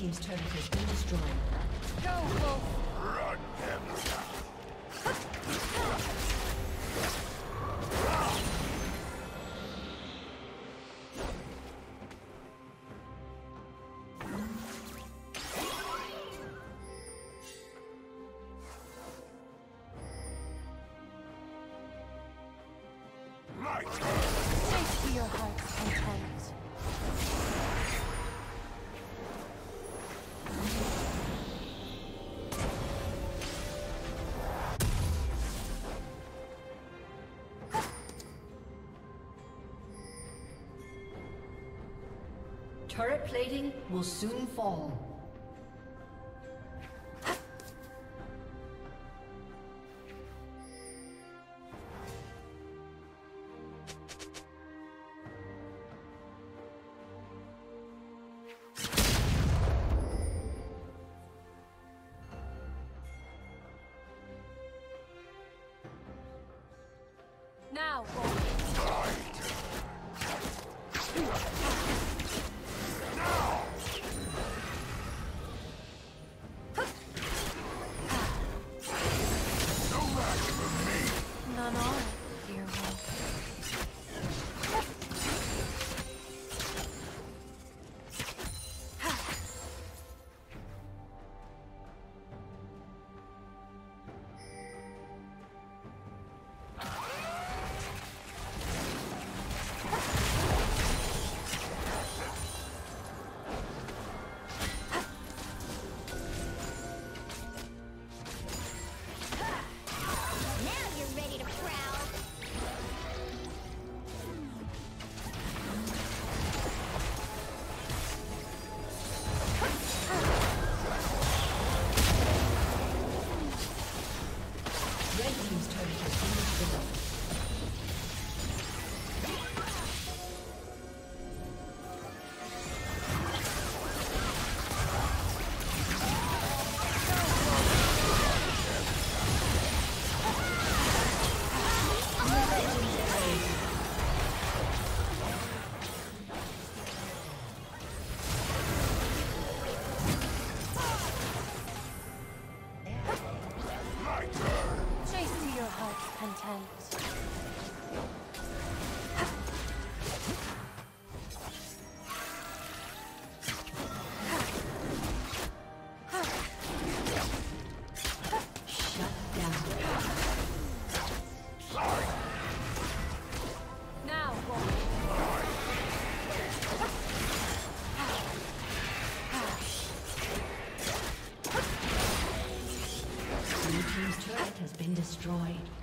team's turret has been destroyed. Go, Wolf! Turret plating will soon fall. Now, boy. destroyed.